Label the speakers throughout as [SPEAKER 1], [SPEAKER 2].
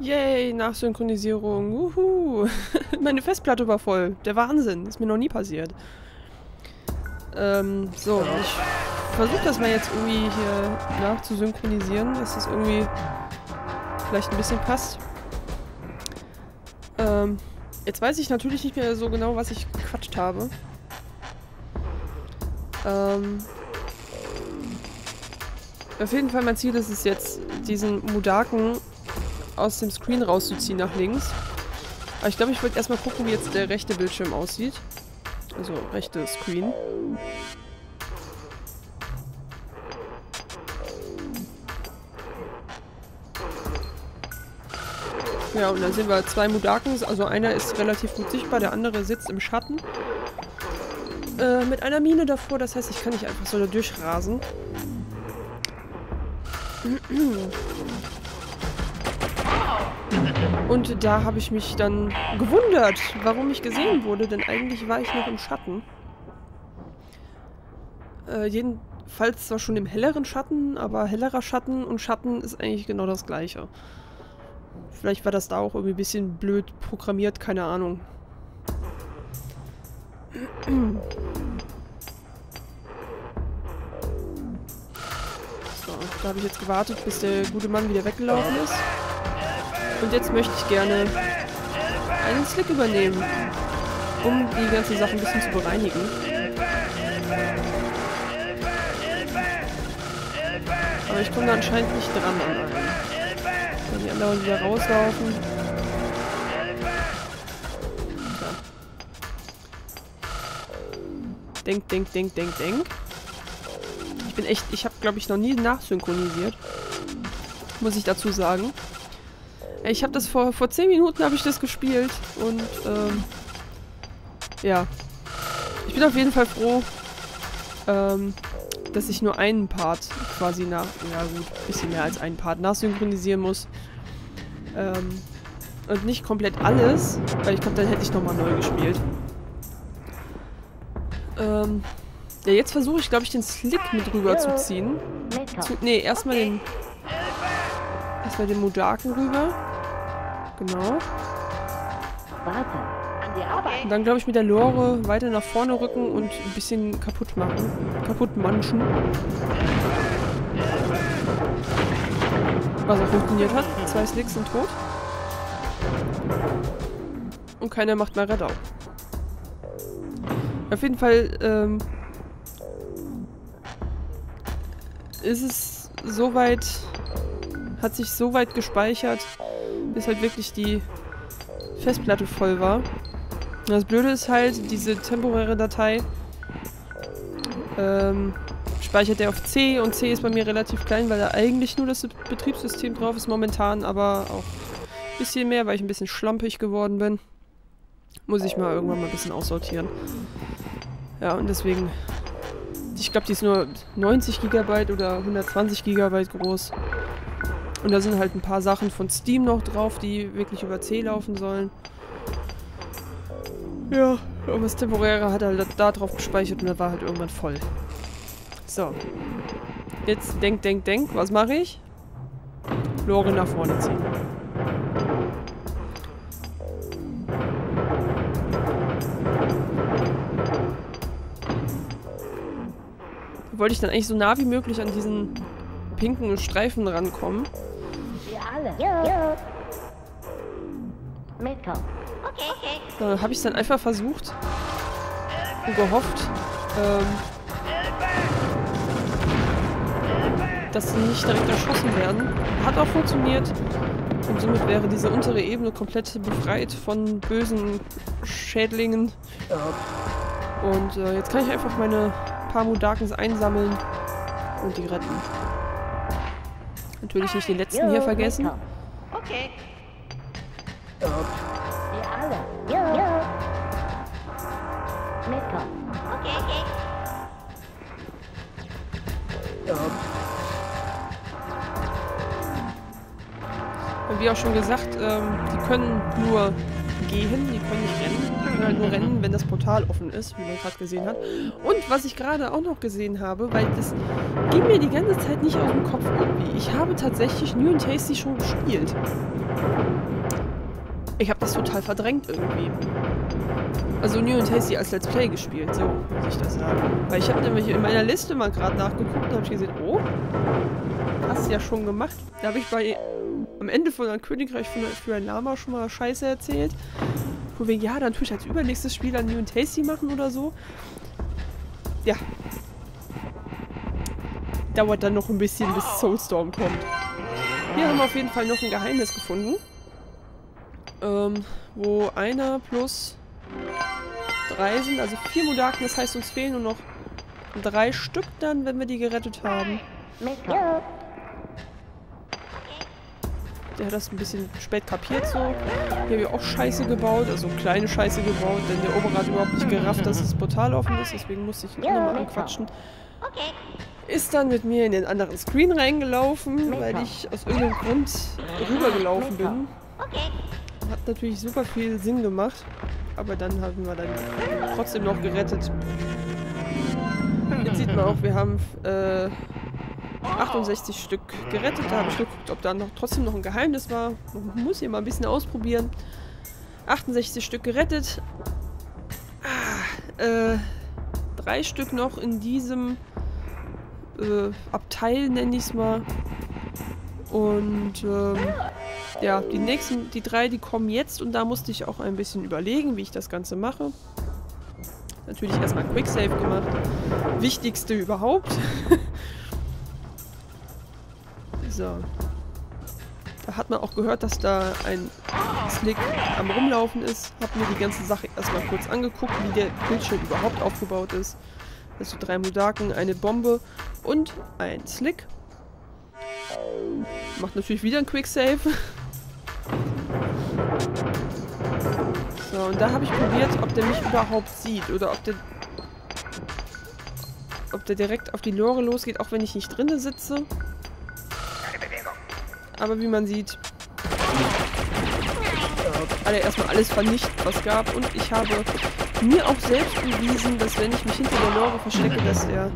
[SPEAKER 1] Yay, Nachsynchronisierung. Uhu. Meine Festplatte war voll. Der Wahnsinn. Ist mir noch nie passiert. Ähm, so. Ich versuche das mal jetzt irgendwie hier nachzusynchronisieren, dass das irgendwie vielleicht ein bisschen passt. Ähm, jetzt weiß ich natürlich nicht mehr so genau, was ich gequatscht habe. Ähm, auf jeden Fall mein Ziel ist es jetzt, diesen Mudaken aus dem Screen rauszuziehen nach links. Aber ich glaube, ich wollte erstmal gucken, wie jetzt der rechte Bildschirm aussieht. Also rechte Screen. Ja, und dann sehen wir zwei Mudaken. Also einer ist relativ gut sichtbar, der andere sitzt im Schatten. Äh, mit einer Mine davor, das heißt, ich kann nicht einfach so da durchrasen. Und da habe ich mich dann gewundert, warum ich gesehen wurde, denn eigentlich war ich noch im Schatten. Äh, jedenfalls zwar schon im helleren Schatten, aber hellerer Schatten und Schatten ist eigentlich genau das gleiche. Vielleicht war das da auch irgendwie ein bisschen blöd programmiert, keine Ahnung. So, da habe ich jetzt gewartet, bis der gute Mann wieder weggelaufen ist. Und jetzt möchte ich gerne einen Slick übernehmen, um die ganze Sache ein bisschen zu bereinigen. Aber ich komme da anscheinend nicht dran an einen. Weil die anderen wieder rauslaufen. Denk, denk, denk, denk, denk. Ich bin echt, ich habe glaube ich noch nie nachsynchronisiert. Muss ich dazu sagen. Ich habe das vor, vor 10 Minuten habe ich das gespielt und ähm, ja. Ich bin auf jeden Fall froh, ähm, dass ich nur einen Part quasi nach, ja gut, bisschen mehr als einen Part nachsynchronisieren muss. Ähm, und nicht komplett alles, weil ich glaube, dann hätte ich nochmal neu gespielt. Ähm, ja, jetzt versuche ich, glaube ich, den Slick mit rüber zu ziehen. Zu, nee, erstmal den... Erstmal den Mudaken rüber. Genau. Und dann, glaube ich, mit der Lore weiter nach vorne rücken und ein bisschen kaputt machen. Kaputt manchen. Was auch funktioniert hat. Zwei Slicks sind tot. Und keiner macht mehr Radau. Auf jeden Fall, ähm, ist es soweit, hat sich so weit gespeichert, bis halt wirklich die Festplatte voll war. Das Blöde ist halt, diese temporäre Datei ähm, speichert er auf C und C ist bei mir relativ klein, weil da eigentlich nur das Betriebssystem drauf ist momentan, aber auch ein bisschen mehr, weil ich ein bisschen schlampig geworden bin. Muss ich mal irgendwann mal ein bisschen aussortieren. Ja, und deswegen... Ich glaube, die ist nur 90 GB oder 120 GB groß. Und da sind halt ein paar Sachen von Steam noch drauf, die wirklich über C laufen sollen. Ja, das Temporäre hat er halt da drauf gespeichert und da war halt irgendwann voll. So. Jetzt denk, denk, denk. Was mache ich? Lore nach vorne ziehen. Wollte ich dann eigentlich so nah wie möglich an diesen pinken Streifen rankommen. Alle. Ja. Mitkommen. Okay, okay. Da habe ich es dann einfach versucht und gehofft, ähm, dass sie nicht direkt erschossen werden. Hat auch funktioniert. Und somit wäre diese untere Ebene komplett befreit von bösen Schädlingen. Und äh, jetzt kann ich einfach meine paar Mudakens einsammeln und die retten. Natürlich nicht den letzten hier vergessen. Okay. Und wie auch schon gesagt, ähm, die können nur gehen, die können nicht rennen. Können halt nur rennen, wenn das Portal offen ist, wie man gerade gesehen hat. Und was ich gerade auch noch gesehen habe, weil das ging mir die ganze Zeit nicht aus dem Kopf irgendwie. Ich habe tatsächlich New and Tasty schon gespielt. Ich habe das total verdrängt irgendwie. Also New and Tasty als Let's Play gespielt, so muss ich das sagen. Weil ich habe nämlich in meiner Liste mal gerade nachgeguckt und habe gesehen, oh, hast du ja schon gemacht. Da habe ich bei am Ende von ein Königreich für ein Lama schon mal Scheiße erzählt. Wo wir, ja, dann tue ich als übernächstes Spiel dann New and Tasty machen oder so. Ja. Dauert dann noch ein bisschen, bis Soulstorm kommt. Hier haben wir auf jeden Fall noch ein Geheimnis gefunden. Ähm, wo einer plus drei sind, also vier Mudaken, das heißt uns fehlen nur noch drei Stück dann, wenn wir die gerettet haben. Der hat das ein bisschen spät kapiert so. Hier haben wir auch Scheiße gebaut, also kleine Scheiße gebaut, denn der Obere hat überhaupt nicht gerafft, dass das Portal offen ist, deswegen musste ich ihn nochmal anquatschen. Ist dann mit mir in den anderen Screen reingelaufen, weil ich aus irgendeinem Grund rübergelaufen bin. Hat natürlich super viel Sinn gemacht, aber dann haben wir dann trotzdem noch gerettet. Jetzt sieht man auch, wir haben äh, 68 Stück gerettet. Da habe ich geguckt, ob da noch trotzdem noch ein Geheimnis war. Man muss hier mal ein bisschen ausprobieren. 68 Stück gerettet. Ah, äh, drei Stück noch in diesem äh, Abteil, nenne ich es mal. Und ähm, ja, die nächsten, die drei, die kommen jetzt und da musste ich auch ein bisschen überlegen, wie ich das Ganze mache. Natürlich erstmal Quicksave gemacht. Wichtigste überhaupt. So. Da hat man auch gehört, dass da ein Slick am Rumlaufen ist. Hab mir die ganze Sache erstmal kurz angeguckt, wie der Bildschirm überhaupt aufgebaut ist. Also drei Mudaken, eine Bombe und ein Slick. Macht natürlich wieder ein Quicksave. So, und da habe ich probiert, ob der mich überhaupt sieht oder ob der ob der direkt auf die Lore losgeht, auch wenn ich nicht drinne sitze. Aber wie man sieht, er erstmal alles vernichtet, was gab. Und ich habe mir auch selbst bewiesen, dass wenn ich mich hinter der Lore verstecke, dass er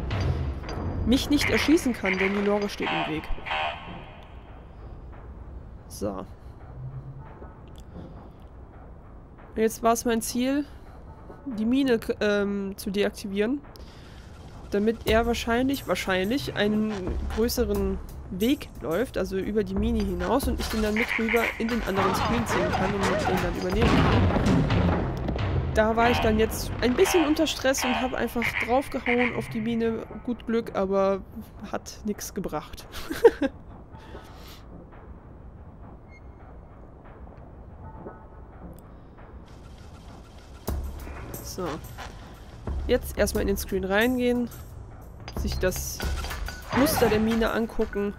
[SPEAKER 1] mich nicht erschießen kann, denn die Lore steht im Weg. So. Jetzt war es mein Ziel, die Mine ähm, zu deaktivieren. Damit er wahrscheinlich, wahrscheinlich einen größeren Weg läuft, also über die Mini hinaus und ich den dann mit rüber in den anderen Screen ziehen kann und den dann übernehmen kann. Da war ich dann jetzt ein bisschen unter Stress und habe einfach draufgehauen auf die Mine. Gut Glück, aber hat nichts gebracht. so. Jetzt erstmal in den Screen reingehen, sich das Muster der Mine angucken.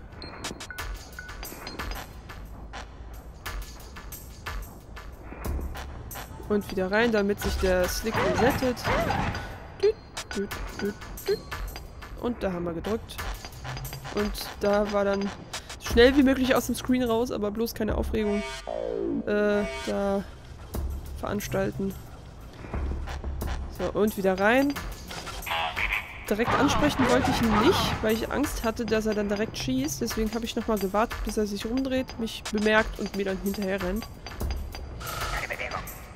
[SPEAKER 1] Und wieder rein, damit sich der Slick resettet. Und da haben wir gedrückt. Und da war dann schnell wie möglich aus dem Screen raus, aber bloß keine Aufregung äh, da veranstalten. So, und wieder rein. Direkt ansprechen wollte ich ihn nicht, weil ich Angst hatte, dass er dann direkt schießt. Deswegen habe ich nochmal gewartet, bis er sich rumdreht, mich bemerkt und mir dann hinterher rennt.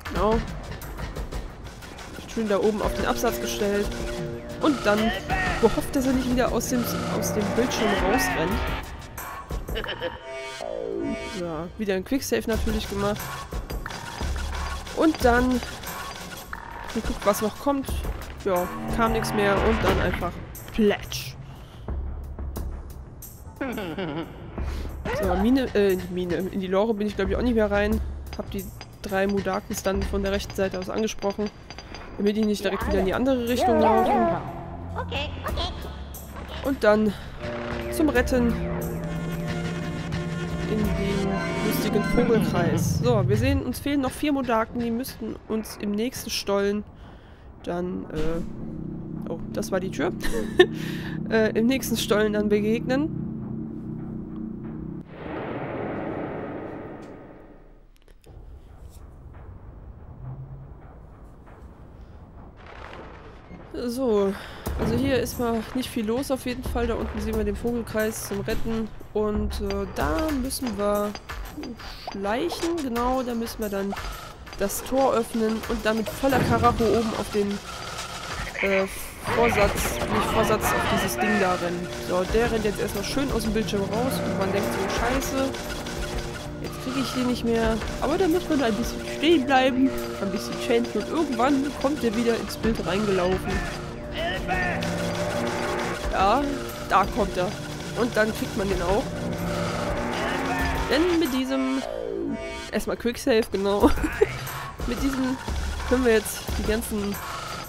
[SPEAKER 1] Genau. Schön da oben auf den Absatz gestellt. Und dann gehofft, dass er nicht wieder aus dem, aus dem Bildschirm rausrennt. Ja, wieder ein Quicksave natürlich gemacht. Und dann geguckt, was noch kommt ja, kam nichts mehr und dann einfach Plätsch. So, Mine, äh, Mine, in die Lore bin ich glaube ich auch nicht mehr rein. Hab die drei Mudakens dann von der rechten Seite aus angesprochen, damit die nicht direkt wieder in die andere Richtung laufen. Und dann zum Retten in den lustigen Vogelkreis. So, wir sehen, uns fehlen noch vier Modaken, die müssten uns im nächsten Stollen dann, äh, oh, das war die Tür, äh, im nächsten Stollen dann begegnen. So, also hier ist mal nicht viel los auf jeden Fall. Da unten sehen wir den Vogelkreis zum Retten. Und äh, da müssen wir schleichen. Genau, da müssen wir dann das Tor öffnen und damit voller Karacho oben auf den äh, Vorsatz, nicht Vorsatz, auf dieses Ding da rennen. So, der rennt jetzt erstmal schön aus dem Bildschirm raus und man denkt so, scheiße, jetzt kriege ich den nicht mehr. Aber da muss man ein bisschen stehen bleiben, ein bisschen chanten und irgendwann kommt er wieder ins Bild reingelaufen. Ja, da kommt er. Und dann kriegt man den auch. Denn mit diesem... Erstmal Quicksave, genau. mit diesem können wir jetzt die ganzen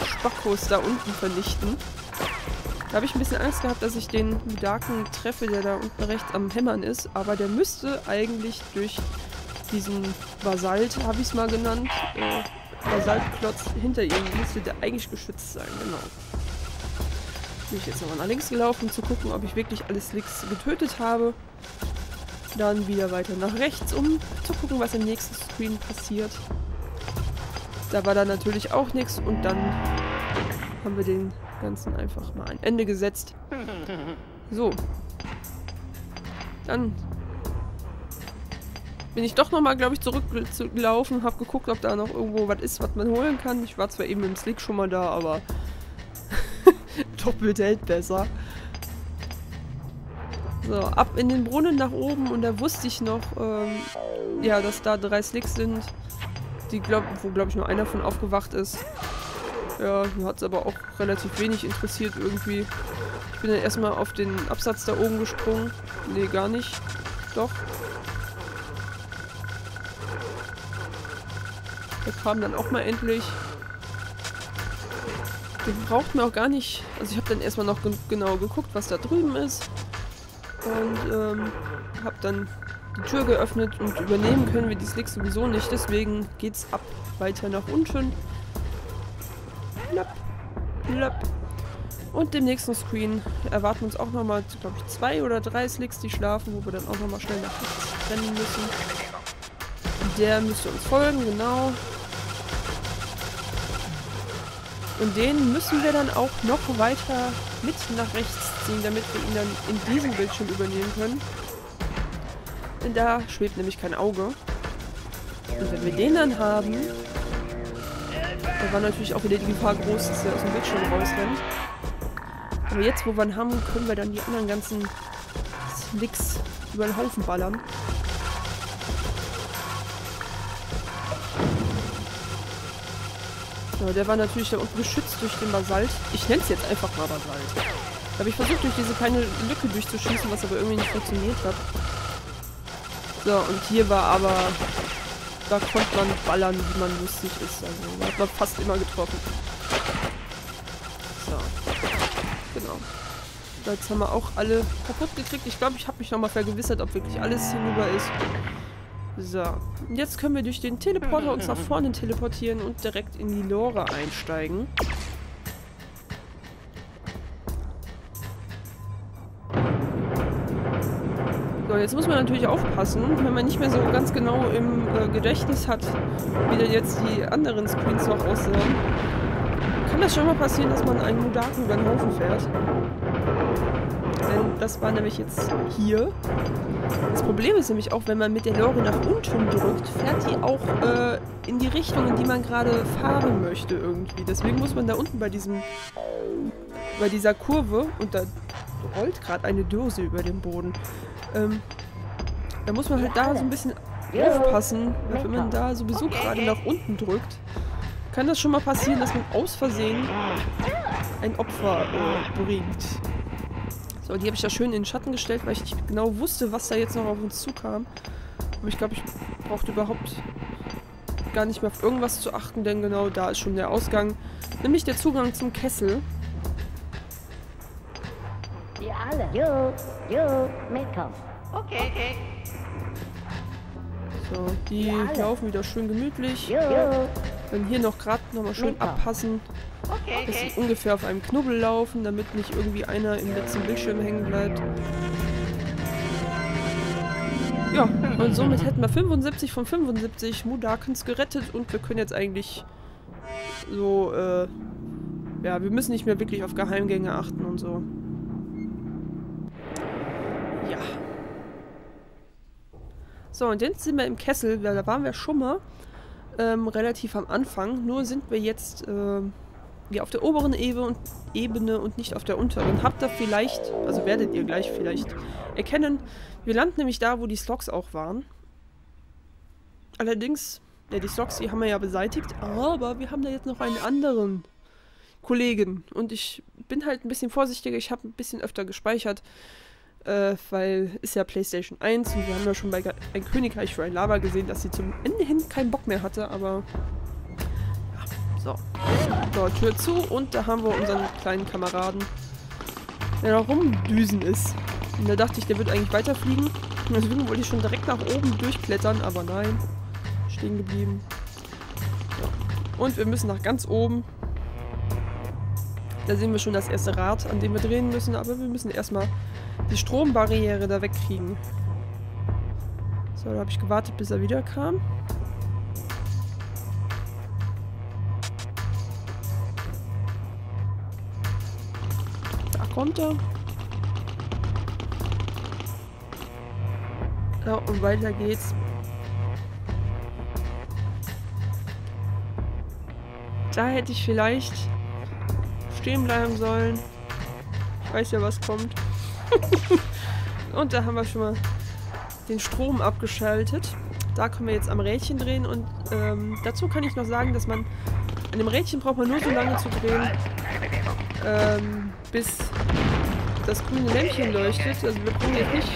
[SPEAKER 1] Spackos da unten vernichten. Da habe ich ein bisschen Angst gehabt, dass ich den Mudaken treffe, der da unten rechts am Hämmern ist. Aber der müsste eigentlich durch diesen Basalt, habe ich es mal genannt, äh, Basaltklotz hinter ihm, müsste der eigentlich geschützt sein, genau. Bin ich jetzt nochmal nach links gelaufen, um zu gucken, ob ich wirklich alles links getötet habe. Dann wieder weiter nach rechts, um zu gucken, was im nächsten Screen passiert. Da war dann natürlich auch nichts und dann haben wir den Ganzen einfach mal ein Ende gesetzt. So. Dann bin ich doch nochmal, glaube ich, zurückgelaufen, habe geguckt, ob da noch irgendwo was ist, was man holen kann. Ich war zwar eben im Slick schon mal da, aber doppelt hält besser. So, ab in den Brunnen nach oben und da wusste ich noch, ähm, ja, dass da drei Slicks sind, die glaub, wo glaube ich nur einer von aufgewacht ist. Ja, mir hat es aber auch relativ wenig interessiert irgendwie. Ich bin dann erstmal auf den Absatz da oben gesprungen. Nee, gar nicht. Doch. Der kam dann auch mal endlich. Den braucht man auch gar nicht. Also ich habe dann erstmal noch genau geguckt, was da drüben ist. Und ähm, habe dann die Tür geöffnet und übernehmen können wir die Slicks sowieso nicht. Deswegen geht's ab weiter nach unten. Plöpp, plöpp. Und im nächsten Screen erwarten uns auch nochmal, glaube ich, zwei oder drei Slicks, die schlafen, wo wir dann auch nochmal schnell nach rechts rennen müssen. Der müsste uns folgen, genau. Und den müssen wir dann auch noch weiter mit nach rechts ziehen, damit wir ihn dann in diesem Bildschirm übernehmen können. Denn da schwebt nämlich kein Auge. Und wenn wir den dann haben, dann war natürlich auch wieder die Gefahr groß, dass er aus dem Bildschirm rausrennt. Aber jetzt, wo wir ihn haben, können wir dann die anderen ganzen Slicks über den Haufen ballern. So, der war natürlich da unten geschützt durch den Basalt. Ich nenne es jetzt einfach mal Basalt. Da habe ich versucht, durch diese kleine Lücke durchzuschießen, was aber irgendwie nicht funktioniert hat. So, und hier war aber... Da konnte man ballern, wie man lustig ist. Also, da hat man fast immer getroffen. So. Genau. So, jetzt haben wir auch alle kaputt gekriegt. Ich glaube, ich habe mich nochmal vergewissert, ob wirklich alles hinüber ist. So, jetzt können wir durch den Teleporter uns nach vorne teleportieren und direkt in die Lore einsteigen. So, jetzt muss man natürlich aufpassen, wenn man nicht mehr so ganz genau im äh, Gedächtnis hat, wie denn jetzt die anderen Screens noch aussehen. Kann das schon mal passieren, dass man einen Mudaku über den Haufen fährt. Denn das war nämlich jetzt hier. Das Problem ist nämlich auch, wenn man mit der Lore nach unten drückt, fährt die auch äh, in die Richtung, in die man gerade fahren möchte irgendwie. Deswegen muss man da unten bei diesem bei dieser Kurve, und da rollt gerade eine Dose über den Boden, ähm, da muss man halt da so ein bisschen aufpassen, wenn man da sowieso gerade nach unten drückt, kann das schon mal passieren, dass man aus Versehen ein Opfer äh, bringt. So, die habe ich da schön in den Schatten gestellt, weil ich nicht genau wusste, was da jetzt noch auf uns zukam. Aber ich glaube, ich brauchte überhaupt gar nicht mehr auf irgendwas zu achten, denn genau da ist schon der Ausgang. Nämlich der Zugang zum Kessel.
[SPEAKER 2] Alle. Jo, jo, mitkommen. Okay, okay.
[SPEAKER 1] So, die laufen wieder schön gemütlich.
[SPEAKER 2] Jo.
[SPEAKER 1] Dann hier noch gerade nochmal schön abpassen.
[SPEAKER 2] Okay,
[SPEAKER 1] Dass
[SPEAKER 2] okay.
[SPEAKER 1] sie ungefähr auf einem Knubbel laufen, damit nicht irgendwie einer im letzten Bildschirm hängen bleibt. Ja, und somit hätten wir 75 von 75 Mudakens gerettet und wir können jetzt eigentlich so, äh, ja, wir müssen nicht mehr wirklich auf Geheimgänge achten und so. Ja. So, und jetzt sind wir im Kessel, da waren wir schon mal ähm, relativ am Anfang. Nur sind wir jetzt äh, ja, auf der oberen Ebene und nicht auf der unteren. Habt ihr vielleicht, also werdet ihr gleich vielleicht erkennen, wir landen nämlich da, wo die Slogs auch waren. Allerdings, ja, die Slogs, die haben wir ja beseitigt, aber wir haben da jetzt noch einen anderen Kollegen. Und ich bin halt ein bisschen vorsichtiger, ich habe ein bisschen öfter gespeichert, äh, weil ist ja PlayStation 1 und wir haben ja schon bei Ein Königreich für ein Lava gesehen, dass sie zum Ende hin keinen Bock mehr hatte, aber ja, so. So, Tür zu und da haben wir unseren kleinen Kameraden, der da rumdüsen ist. Und da dachte ich, der wird eigentlich weiterfliegen. Deswegen wollte ich schon direkt nach oben durchklettern, aber nein. Stehen geblieben. So. Und wir müssen nach ganz oben. Da sehen wir schon das erste Rad, an dem wir drehen müssen, aber wir müssen erstmal die Strombarriere da wegkriegen. So, da habe ich gewartet, bis er wieder kam. Da kommt er. Ja, und weiter geht's. Da hätte ich vielleicht stehen bleiben sollen. Ich weiß ja, was kommt. und da haben wir schon mal den Strom abgeschaltet. Da können wir jetzt am Rädchen drehen und ähm, dazu kann ich noch sagen, dass man an dem Rädchen braucht man nur so lange zu drehen, ähm, bis das grüne Lämpchen leuchtet. Also wir brauchen jetzt nicht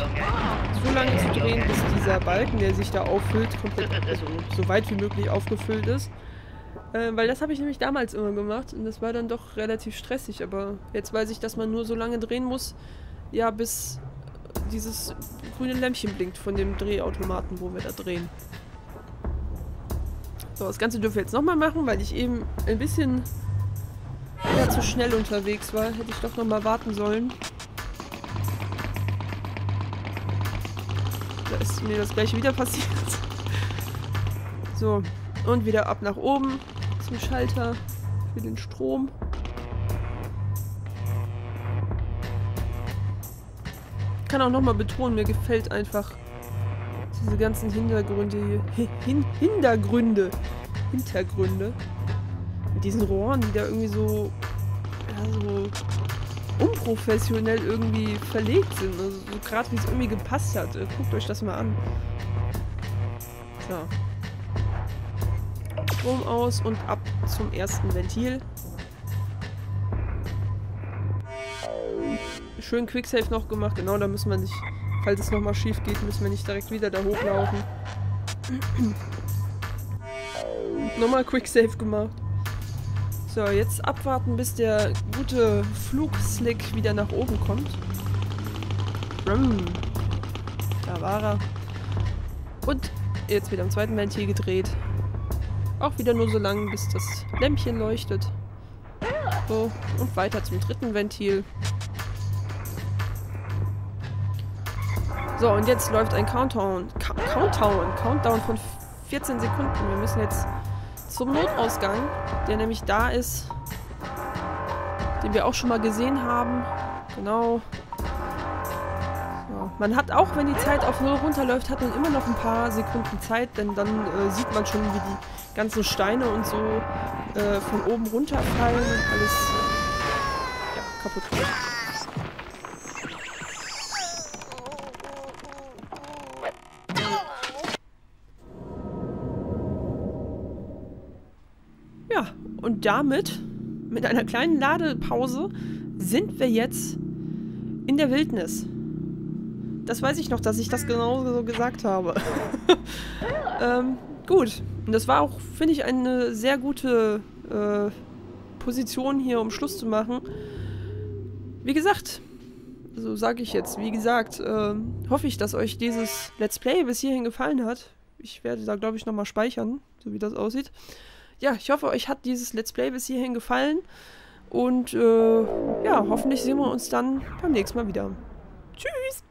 [SPEAKER 1] so lange zu drehen, bis dieser Balken, der sich da auffüllt, komplett, also so weit wie möglich aufgefüllt ist. Äh, weil das habe ich nämlich damals immer gemacht und das war dann doch relativ stressig. Aber jetzt weiß ich, dass man nur so lange drehen muss, ja, bis dieses grüne Lämpchen blinkt von dem Drehautomaten, wo wir da drehen. So, das Ganze dürfen wir jetzt nochmal machen, weil ich eben ein bisschen ja, zu schnell unterwegs war. Hätte ich doch nochmal warten sollen. Da ist mir das gleiche wieder passiert. So, und wieder ab nach oben zum Schalter für den Strom. Kann auch nochmal betonen, mir gefällt einfach diese ganzen Hintergründe hier. Hin Hintergründe. Hintergründe. Mit diesen Rohren, die da irgendwie so, ja, so unprofessionell irgendwie verlegt sind. Also so gerade wie es irgendwie gepasst hat. Äh, guckt euch das mal an. So. Strom aus und ab zum ersten Ventil. Schön Quicksave noch gemacht. Genau, da müssen wir nicht, falls es nochmal schief geht, müssen wir nicht direkt wieder da hochlaufen. nochmal Quicksave gemacht. So, jetzt abwarten, bis der gute Flugslick wieder nach oben kommt. Da war er. Und jetzt wieder am zweiten Ventil gedreht. Auch wieder nur so lange, bis das Lämpchen leuchtet. So, und weiter zum dritten Ventil. So, und jetzt läuft ein Countdown. Ka Countdown. Countdown von 14 Sekunden. Wir müssen jetzt zum Notausgang, der nämlich da ist, den wir auch schon mal gesehen haben. Genau. So. Man hat auch, wenn die Zeit auf 0 runterläuft, hat man immer noch ein paar Sekunden Zeit, denn dann äh, sieht man schon, wie die ganzen Steine und so äh, von oben runterfallen und alles damit, mit einer kleinen Ladepause, sind wir jetzt in der Wildnis. Das weiß ich noch, dass ich das genauso gesagt habe. ähm, gut. Und das war auch, finde ich, eine sehr gute äh, Position hier, um Schluss zu machen. Wie gesagt, so sage ich jetzt, wie gesagt, äh, hoffe ich, dass euch dieses Let's Play bis hierhin gefallen hat. Ich werde da, glaube ich, nochmal speichern, so wie das aussieht. Ja, ich hoffe, euch hat dieses Let's Play bis hierhin gefallen. Und äh, ja, hoffentlich sehen wir uns dann beim nächsten Mal wieder. Tschüss!